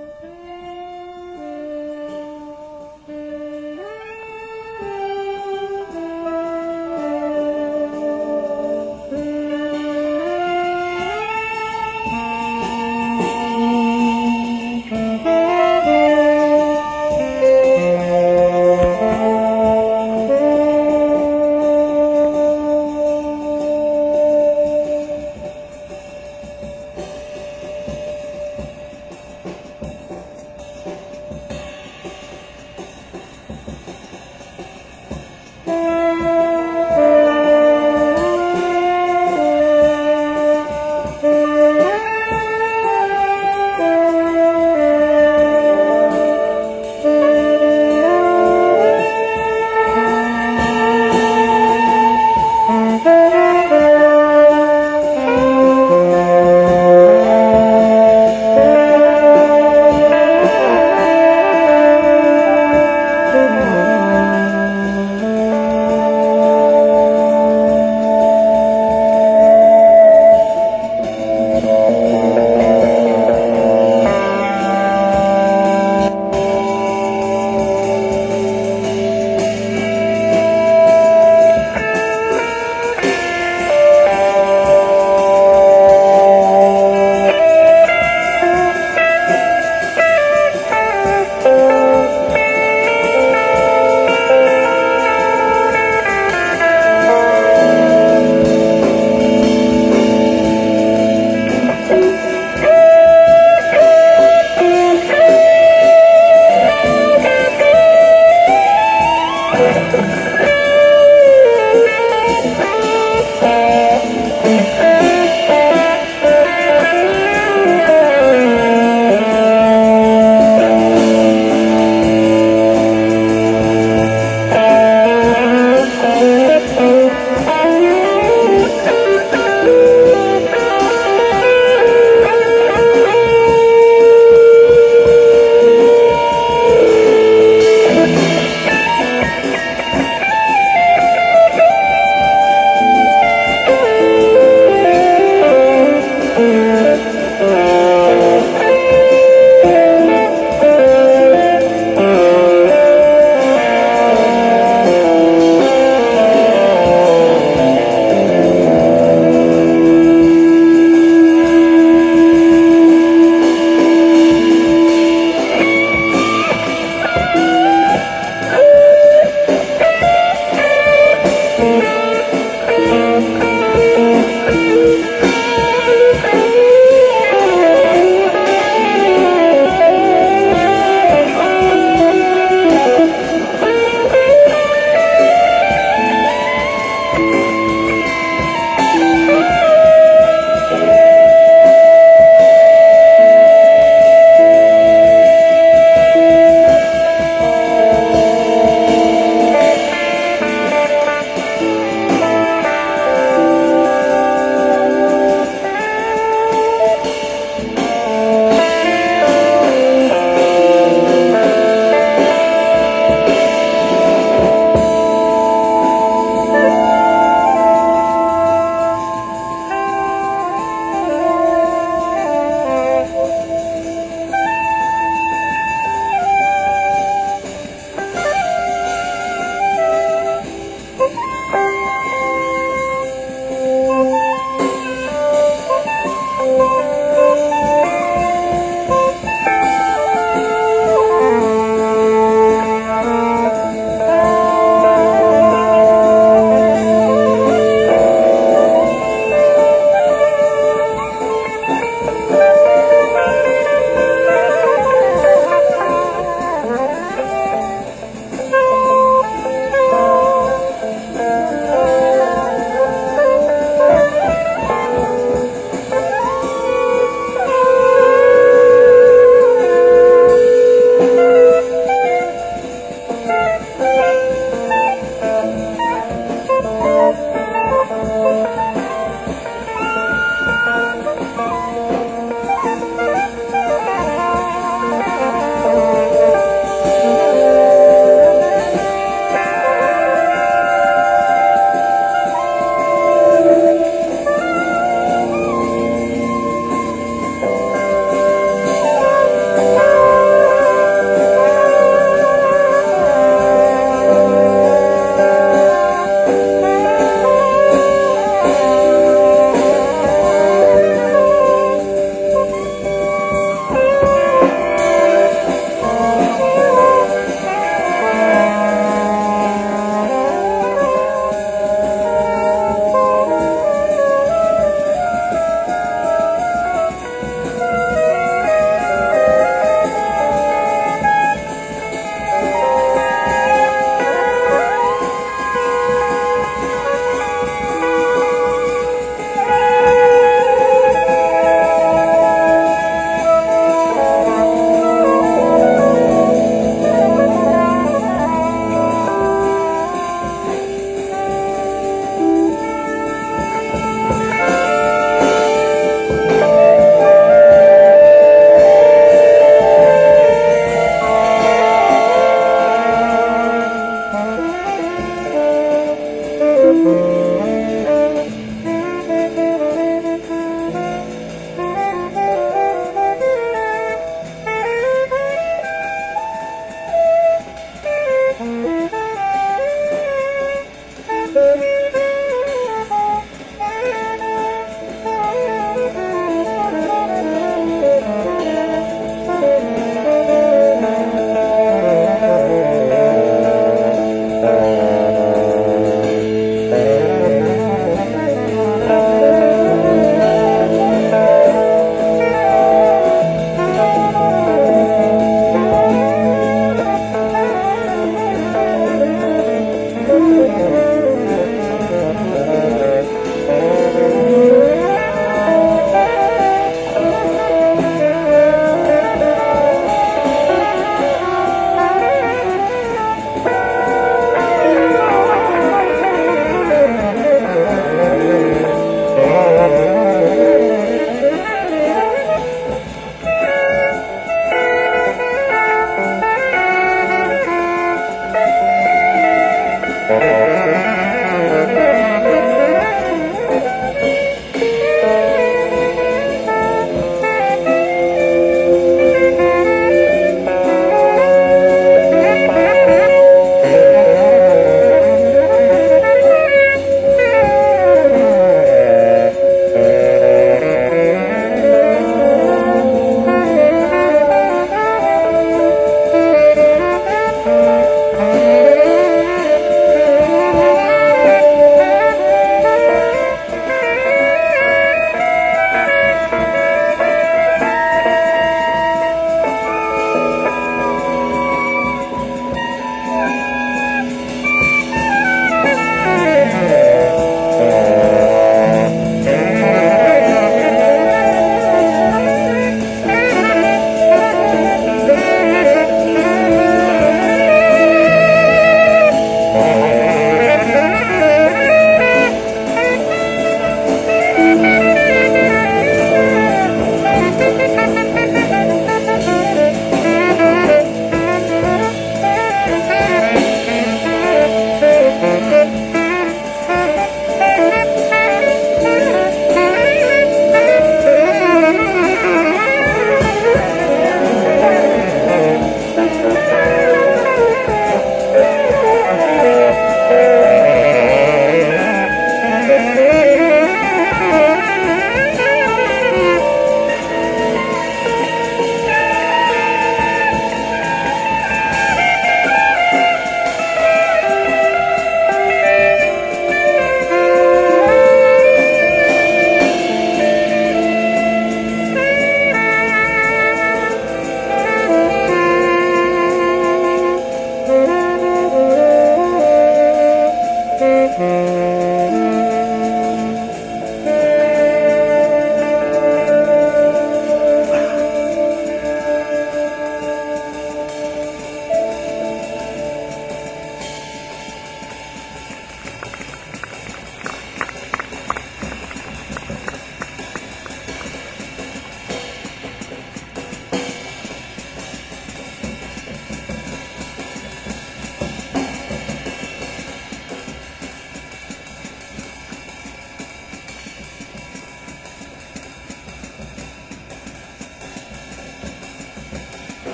Música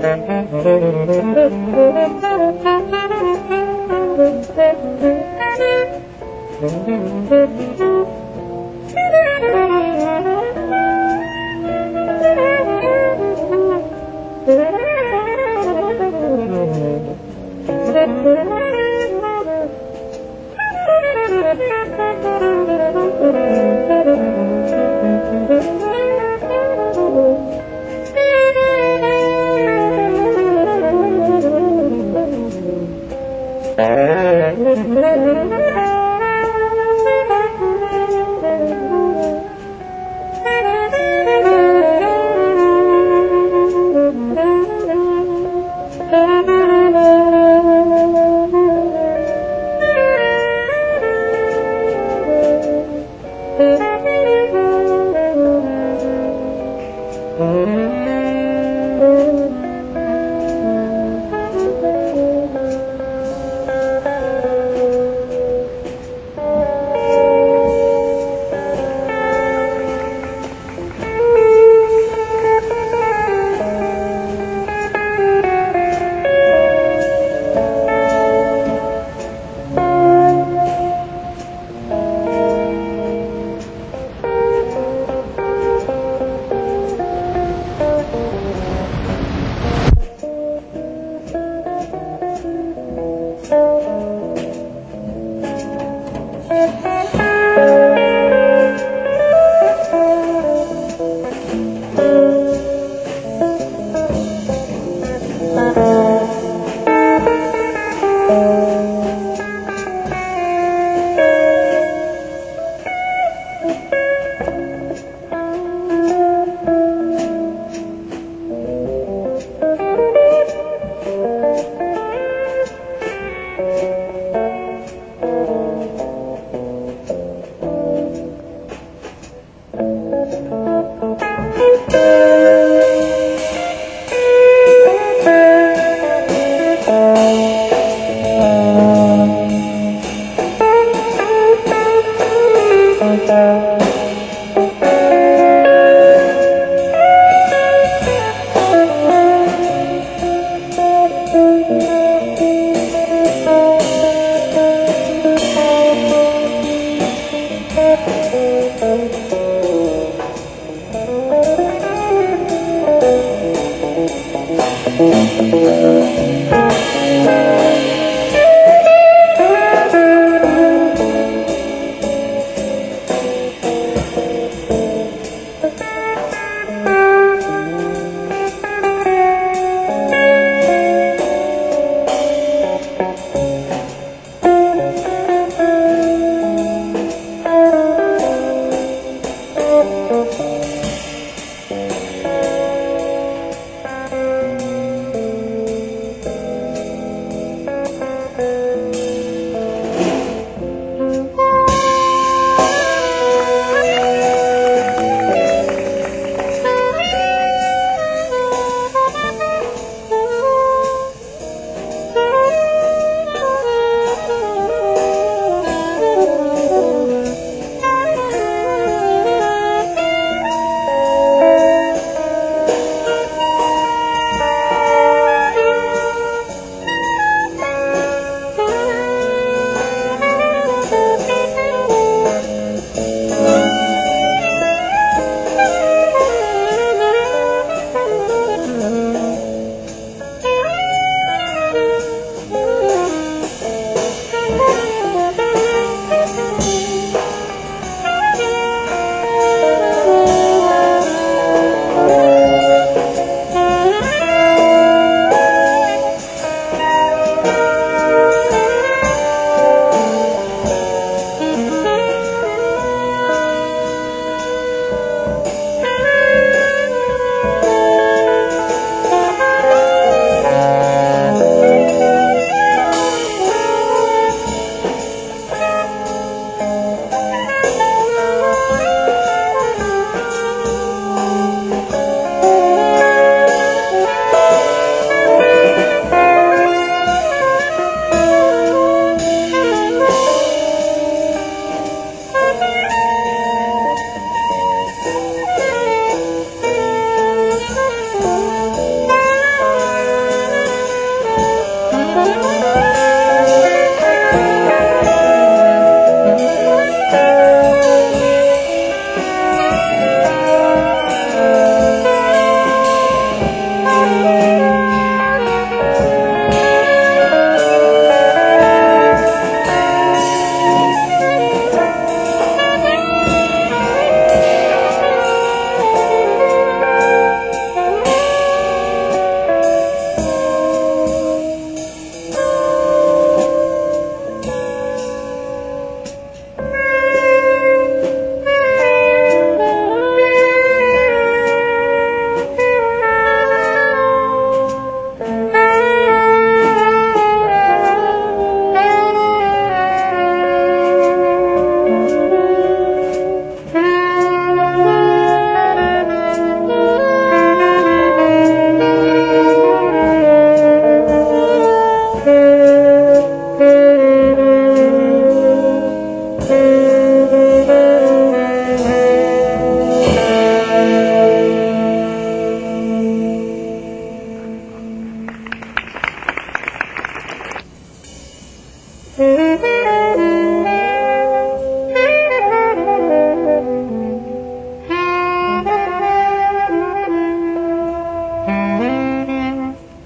Mm-hmm.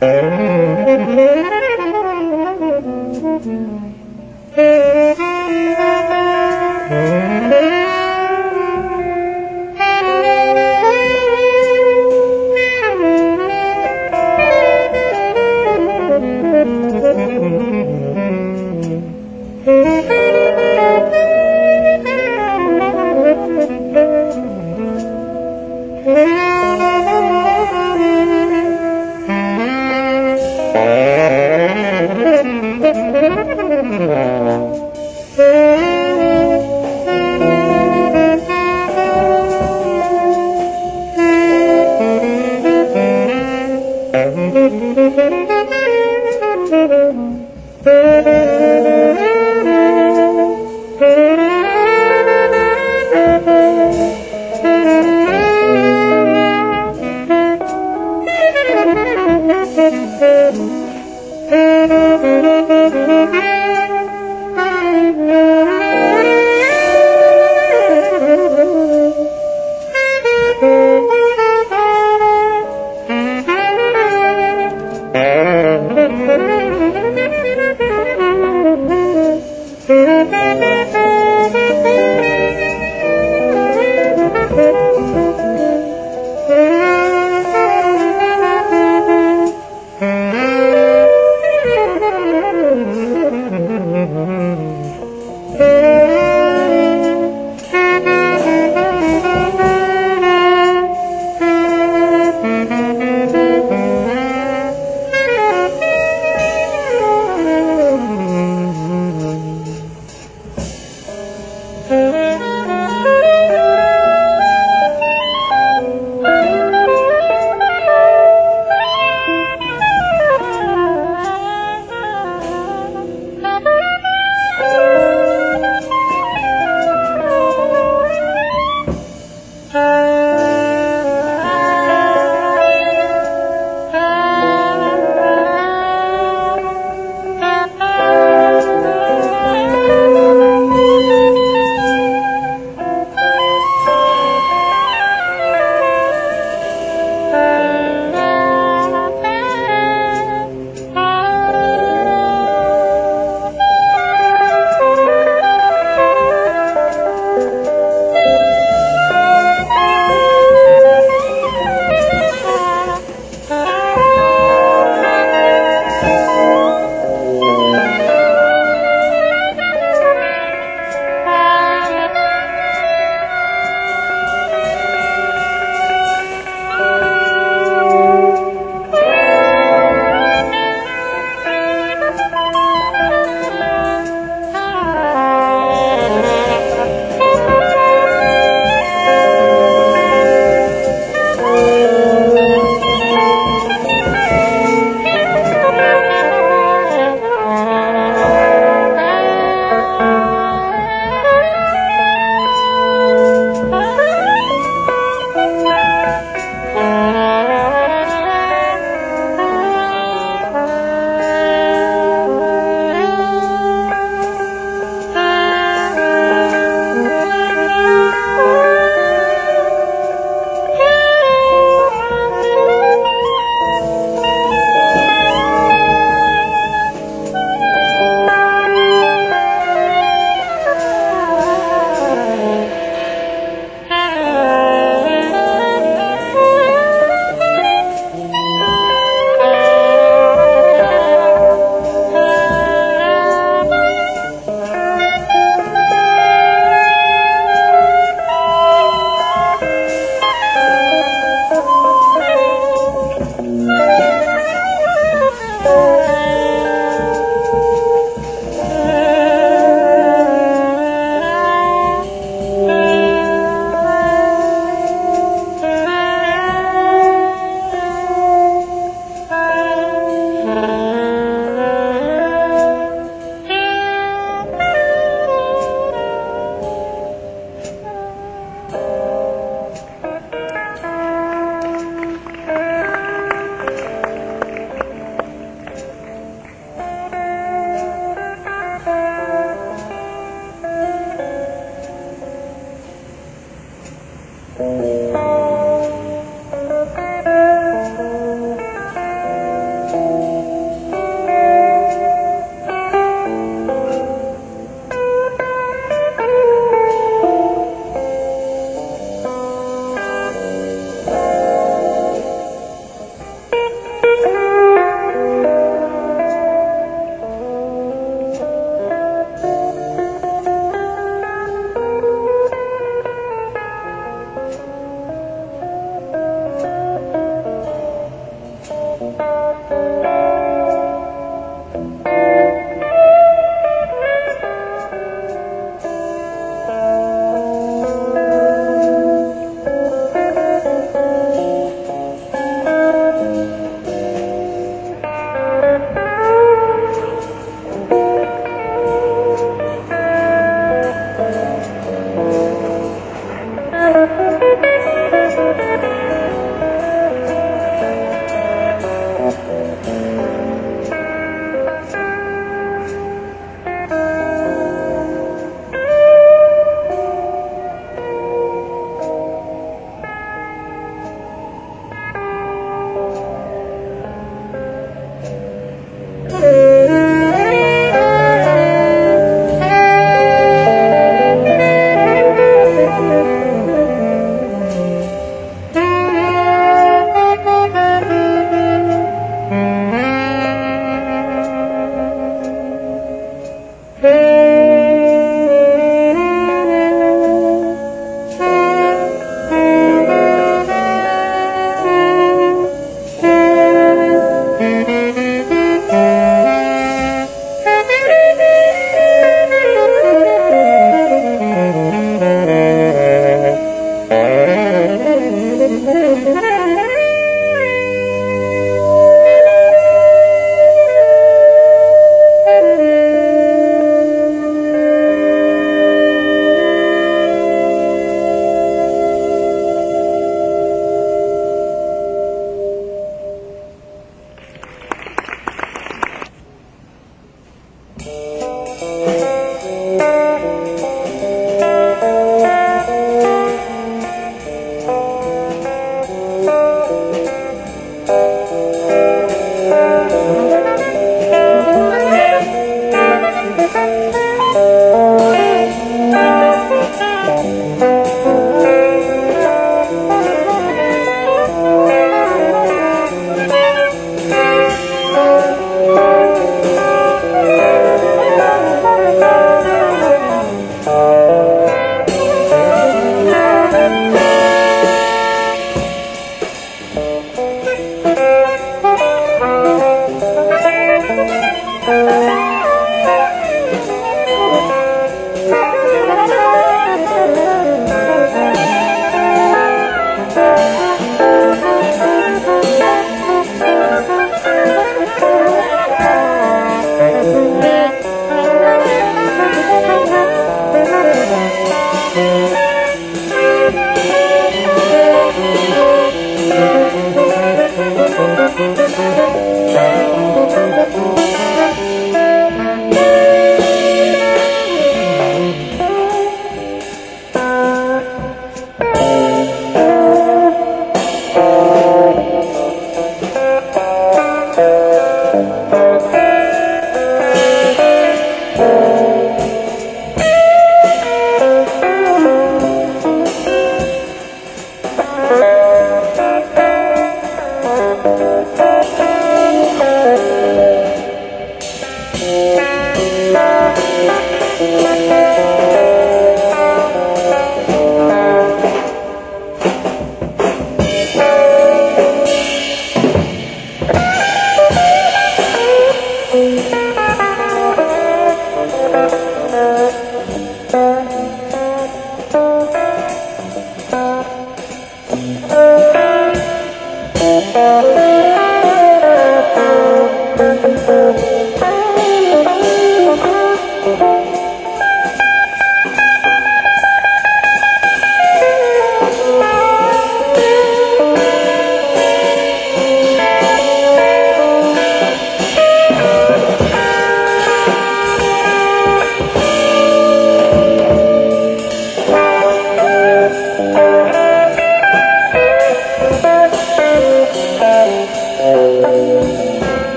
Mm-hmm.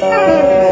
Bye.